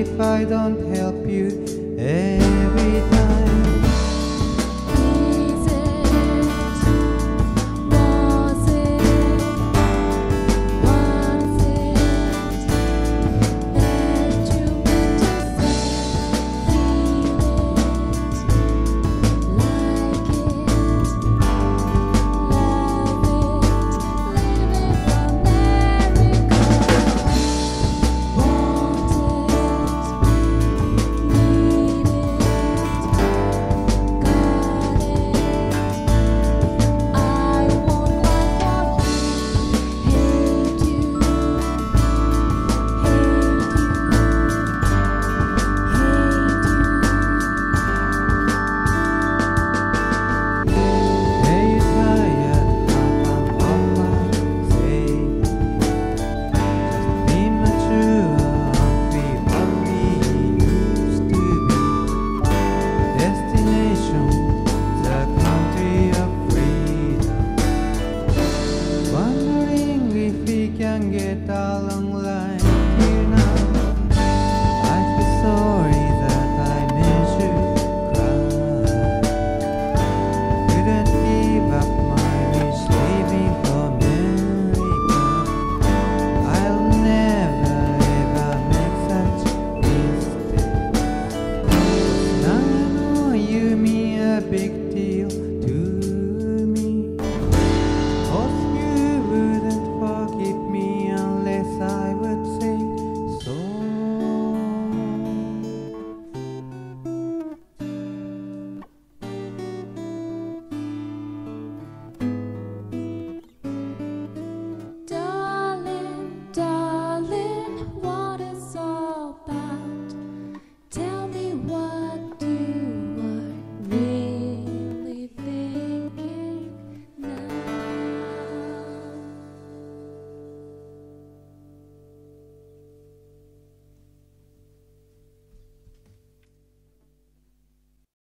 if I don't help you every time. get along